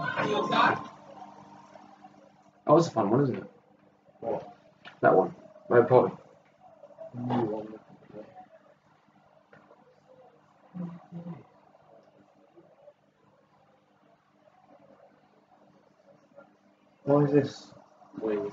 That was a fun one, isn't it? What? That one. Mario problem. Why is this weird?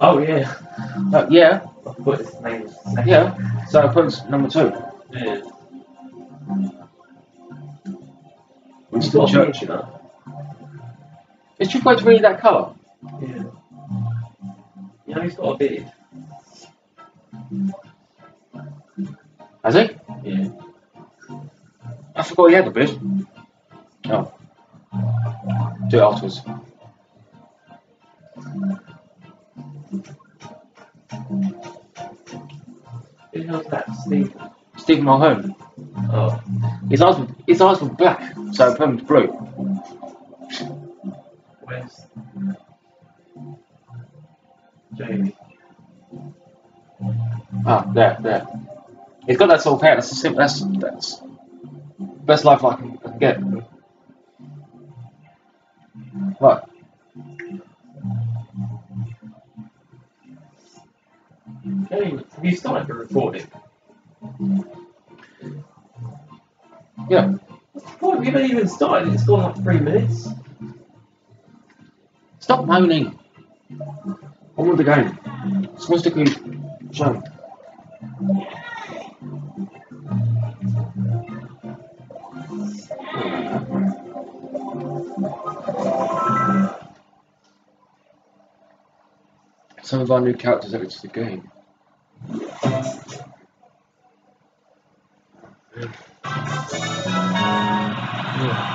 Oh yeah. Uh, yeah, I thought his name second. yeah. So Prince number two. Yeah. It's the church. you know. Is H really that colour? Yeah. You know he's got a beard. Has he? Yeah. I forgot he had a beard. Oh. Do it afterwards. Who knows that? Steve. Stephen Mulhern. Oh. His eyes were his eyes were black, so Prince blue. Where's Jamie? Ah, there, there. He's got that sort of hair. That's the sim- that's that's best life I can, I can get. What? Hey, started the recording? Yeah. What's the point? we haven't even started. It's gone like three minutes. Stop moaning. I want the game. It's supposed to be shown. Some of our new characters to the game. 嗯。嗯。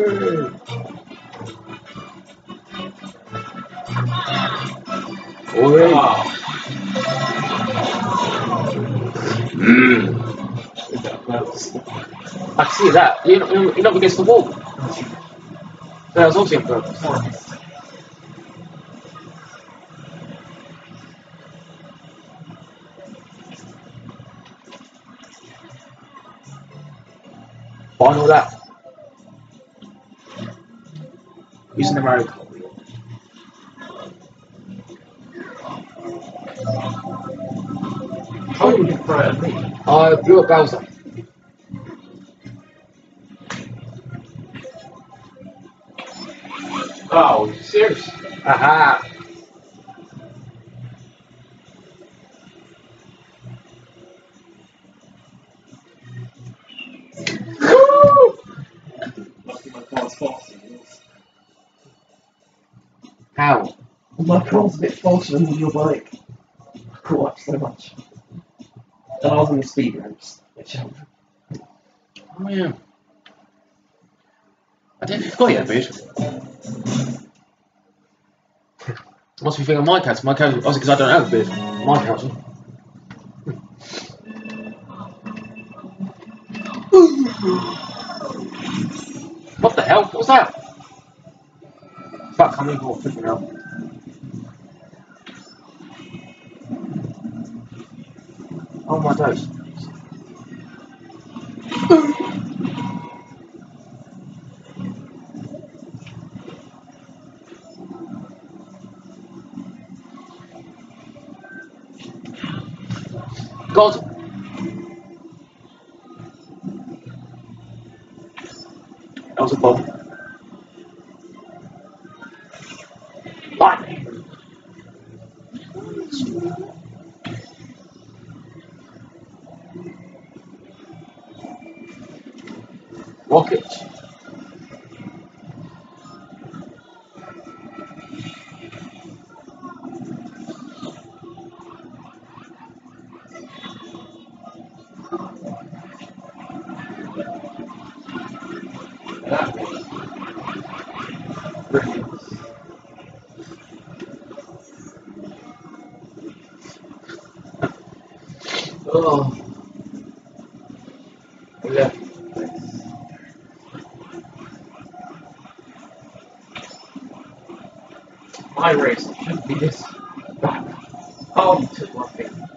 Oi. Ah. I see that. You're, you're, you're up against the wall. That was obviously on purpose. Final that. Using the Mario Kart wheel. told you to throw it at me. I blew up Bowser. Oh, you serious? Aha! Woo! Lucky my car's faster than yours. How? My car's a bit faster than your bike. I caught up so much. And I was on the speed ramps, which helped. Oh yeah. I didn't think you've got it oh, yet, bitch. Must be thinking my cats. My cats, obviously, because I don't have a beard. My cats. What the hell? What was that? Fuck, I'm even more freaking out. Oh my days. God. That was a bomb. Rocket. That was My race shouldn't be this bad. Oh, you took one thing.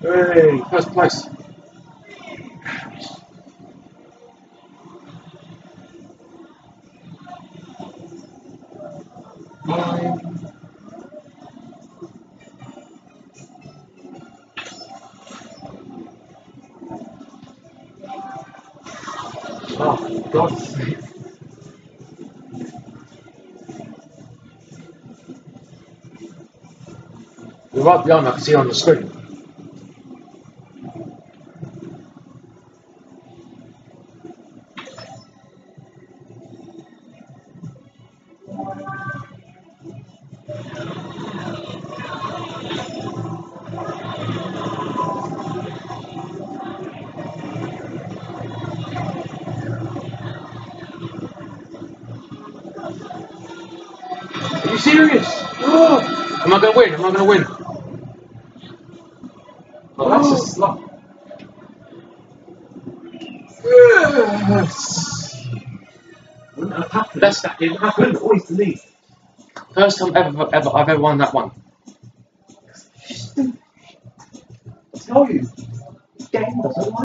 Hey, first place. Oh, for God's sake. You're right behind can see on the screen. Serious? Oh. Am I gonna win? I'm I gonna win? Oh, that's a oh. slot. Yes! Wouldn't have happened. That's- that didn't happen. Always the lead. First time ever, ever I've ever won that one. I tell you, game doesn't like